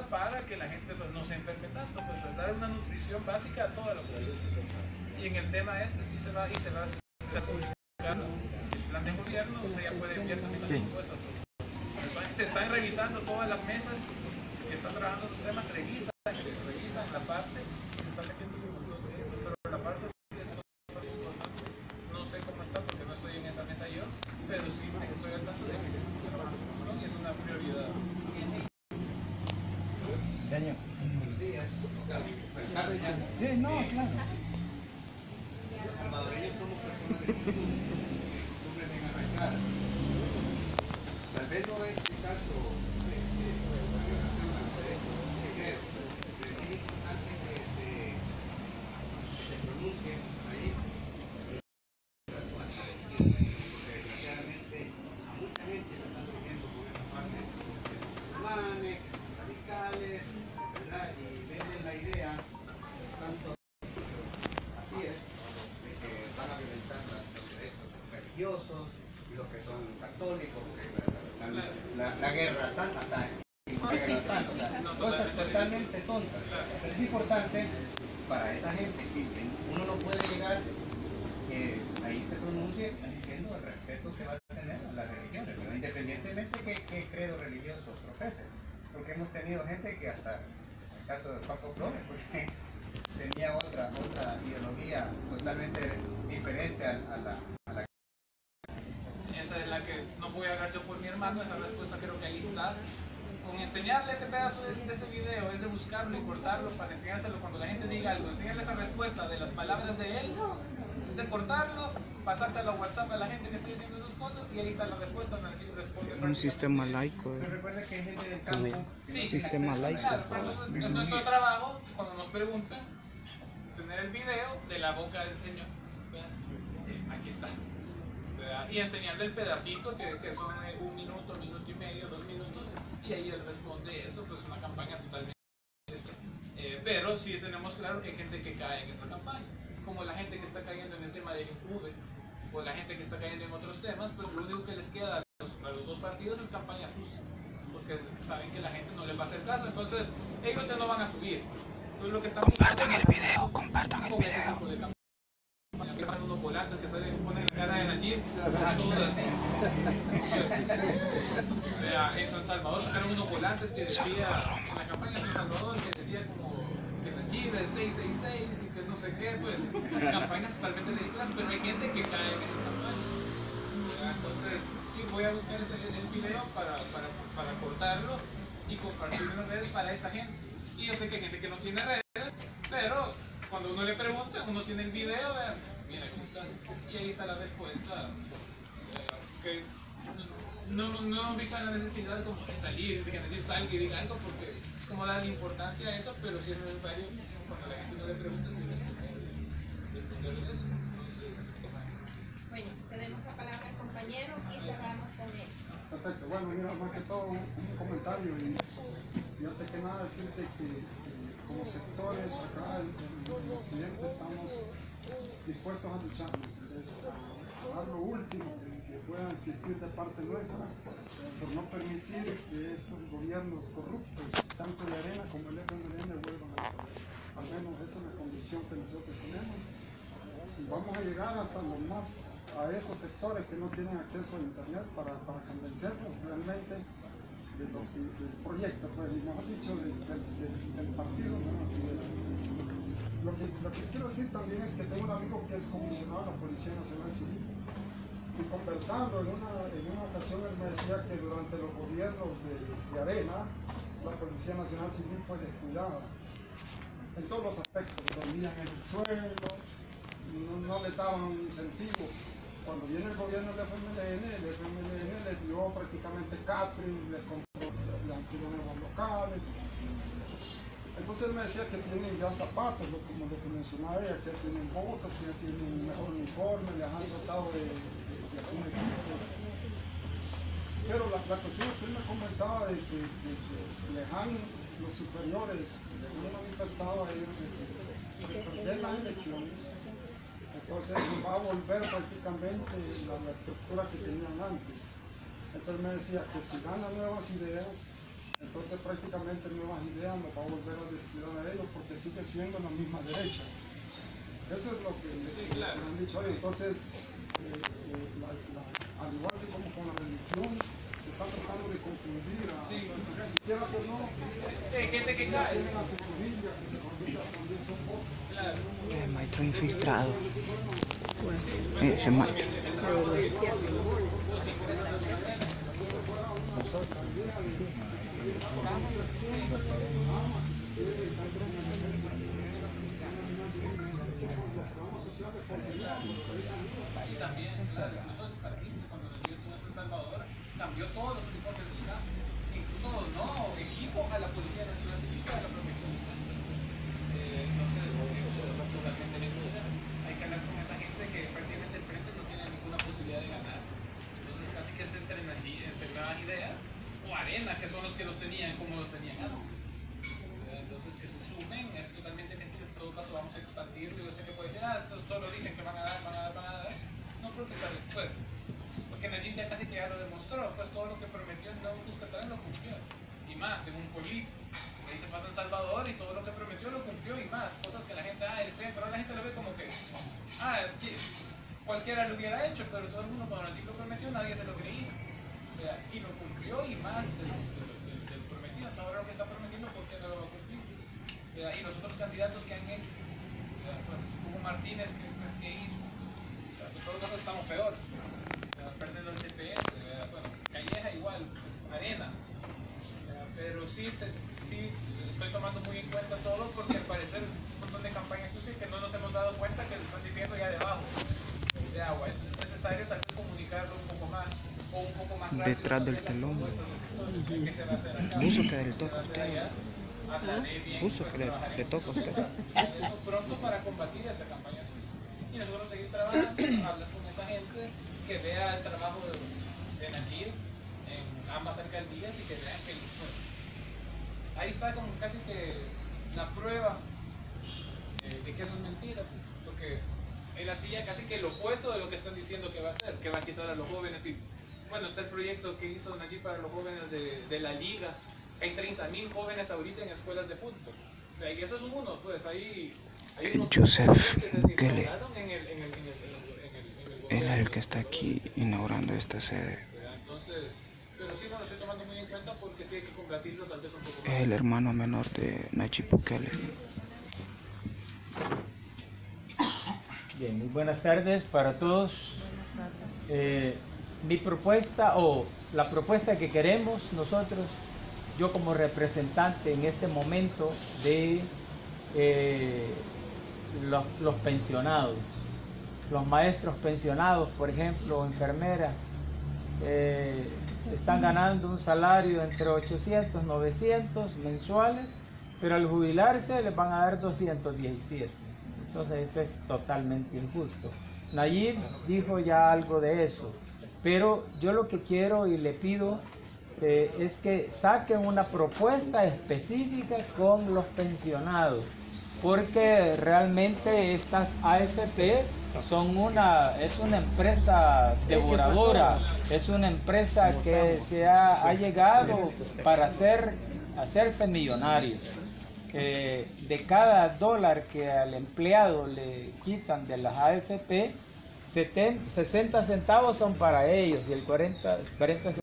para que la gente pues, no se enferme tanto, pues dar una nutrición básica a toda la población. Y en el tema este sí se va y se va a hacer el plan de gobierno, usted ya puede enviar también sí. eso. Se están revisando todas las mesas que están trabajando esos temas, revisan la parte, se está metiendo de eso, pero la parte sí es importante. No sé cómo está porque no estoy en esa mesa yo, pero sí estoy al tanto de que se está trabajando y es una prioridad. Señor. Buenos días. Sí, no, claro. Los salvadoreños somos personas de costumbre, costumbre en arrancar. Tal vez no es el caso de, género, pero es importante que se, que se pronuncie ahí religiosos los que son católicos, la, la- la- guerra santa está o sea, cosas totalmente tontas. Pero es importante para esa gente que uno no puede llegar que ahí se pronuncie diciendo el respeto que va a tener a las religiones, ¿verdad? independientemente de qué, qué credo religioso profese. Porque hemos tenido gente que hasta, el caso de Paco Flores, porque tenía otra, otra ideología totalmente diferente a, a la, a la Esa es la que no voy a hablar yo por mi hermano, esa respuesta creo que ahí está. Con enseñarle ese pedazo de, de ese video es de buscarlo y cortarlo para enseñárselo cuando la gente diga algo, enseñarle esa respuesta de las palabras de él, es de cortarlo, pasárselo a WhatsApp a la gente que esté diciendo esas cosas y ahí está la respuesta, responde Un sistema laico. Pero eh. recuerda que hay gente del campo Sí, tiene sistema laico. Claro, pero entonces es nuestro trabajo, cuando nos preguntan, tener el video de la boca del Señor. Vean, Aquí está. ¿Verdad? Y enseñarle el pedacito que, que son eh, un minuto, minuto y medio, dos minutos, y ahí él responde eso, pues una campaña totalmente. Eh, pero sí tenemos claro que hay gente que cae en esa campaña, como la gente que está cayendo en el tema del INCUDE, o la gente que está cayendo en otros temas, pues lo único que les queda a los, a los dos partidos es campaña sucia porque saben que la gente no les va a hacer caso, entonces ellos ya no van a subir. Entonces lo que están Compartan el video, compartan el video. Salen unos volantes que salen, ponen la cara de Nayib, todos así. O sea, en San Salvador sacaron unos volantes que decía, en la campaña de San Salvador, que decía como que Nayib es 666 y que no sé qué, pues campañas totalmente ridículas, pero hay gente que cae en esas campañas. Entonces, sí, voy a buscar ese, el video para, para, para cortarlo y compartirlo en las redes para esa gente. Y yo sé que hay gente que no tiene redes, pero cuando uno le pregunta, uno tiene el video, vean, mira, aquí está. Y ahí está la respuesta. eh, que no, no, no hemos visto la necesidad como de salir, de que decir salga y diga algo, porque es como darle importancia a eso, pero si es necesario, cuando la gente no le pregunta, sí responder, responderle eso. Entonces, Bueno, cedemos la palabra al compañero y cerramos con él. Perfecto, bueno, mira, más que todo un, un comentario y, y antes que nada decirte que, que como sectores acá en, occidente estamos dispuestos a luchar, a, a dar lo último que, pueda existir de parte nuestra por no permitir que estos gobiernos corruptos, tanto de arena como el FMLN, vuelvan poder. Al menos esa es la convicción que nosotros tenemos y vamos a llegar hasta los más a esos sectores que no tienen acceso a internet para, para convencerlos realmente de lo que, del proyecto, pues, mejor dicho, del, del- del- partido. de- lo que quiero decir también es que tengo un amigo que es comisionado de la Policía Nacional Civil y conversando en una, en una ocasión él me decía que durante los gobiernos de, de Arena la Policía Nacional Civil fue descuidada en todos los aspectos, dormían en el suelo, no, no le daban un incentivo. Cuando viene el gobierno del FMLN, el FMLN le dio prácticamente catering, le compró, le alquiló nuevos locales. Entonces él me decía que tienen ya zapatos, como lo que mencionaba ella, que tienen botas, que ya tienen mejor uniforme, les han dotado de, de, de algún. Pero la, la cuestión que él me comentaba de que, de les han, los superiores, les han manifestado a ellos de perder las elecciones, entonces va a volver prácticamente la, la estructura que tenían antes. Entonces me decía que si ganan nuevas ideas, Entonces prácticamente nuevas ideas nos va a volver a descuidar a ellos porque sigue siendo la misma derecha. Eso es lo que le, Sí, claro. le han dicho hoy. Entonces, eh, eh, la- la- al igual que como con la religión, se está tratando de confundir a Sí. Quieras no, Sí, gente que cae. tienen también son. Claro. El maestro infiltrado. Ese maestro. Y también, claro, incluso en Star 15, cuando yo estuve en San Salvador, cambió todos los uniformes del campo. Incluso no equipo a la Policía Nacional Civil para la protección civil. Eh, entonces, eso es totalmente mentira. Hay que hablar con esa gente que prácticamente el frente no tiene ninguna posibilidad de ganar. Entonces, casi que es entre, Nayi- entre nuevas ideas o arena, que son los que los tenían como los tenían antes. Eh, Entonces, que se sumen es totalmente mentira. En todo caso, vamos a expandirlo. Yo sé que puede decir, ah, estos solo dicen que van a dar, van a dar, van a dar. No creo que está bien, pues. Nayib ya casi que ya lo demostró, pues todo lo que prometió en Nuevo Cuscatlán lo cumplió. Y más, en un pueblito. Ahí se pasa en Salvador y todo lo que prometió lo cumplió y más. Cosas que la gente, ah, el centro, la gente lo ve como que, ah, es que cualquiera lo hubiera hecho, pero todo el mundo cuando Nayib lo prometió nadie se lo creía. O sea, y lo cumplió y más del, prometido. Ahora lo que está prometiendo, ¿por qué no lo va a cumplir? O sea, y los otros candidatos que han hecho. O sea, pues Hugo Martínez, que, pues, ¿qué hizo? O sea, pues, todos nosotros estamos peor. Perdiendo el TPS, ¿verdad? bueno, Calleja igual, pues, arena. ¿verdad? Pero sí, se- sí, estoy tomando muy en cuenta todo porque al parecer un montón de campañas sucias que no nos hemos dado cuenta que lo están diciendo ya debajo de agua. Entonces es necesario también comunicarlo un poco más o un poco más rápido. Detrás del telón. sectores. ¿Qué se va a hacer acá? Puso que ¿Qué le toca a usted. Puso pues, que le- le toca a usted. Eso pronto para combatir esa campaña sucia. Y nosotros seguir trabajando, hablar con esa gente que vea el trabajo de, de en ambas alcaldías y que vean que pues, ahí está como casi que la prueba eh, de que eso es mentira, pues, porque él hacía casi que lo opuesto de lo que están diciendo que va a hacer, que va a quitar a los jóvenes y bueno, está el proyecto que hizo Nayib para los jóvenes de, la liga, hay 30 mil jóvenes ahorita en escuelas de fútbol, O sea, y eso es uno, pues Joseph Bukele. Él es el que está aquí inaugurando esta sede. Es el hermano menor de Nayib Bukele. Bien, muy buenas tardes para todos. Eh, mi propuesta o la propuesta que queremos nosotros, yo como representante en este momento de eh, los, los pensionados, los maestros pensionados, por ejemplo, enfermeras, eh, están ganando un salario entre 800, 900 mensuales, pero al jubilarse les van a dar 217. Entonces eso es totalmente injusto. Nayib dijo ya algo de eso, pero yo lo que quiero y le pido es que saquen una propuesta específica con los pensionados, porque realmente estas AFP son una, es una empresa devoradora, es una empresa que se ha, llegado para hacer, hacerse millonarios. Eh, de cada dólar que al empleado le quitan de las AFP, 70 60 centavos son para ellos y el 40, 40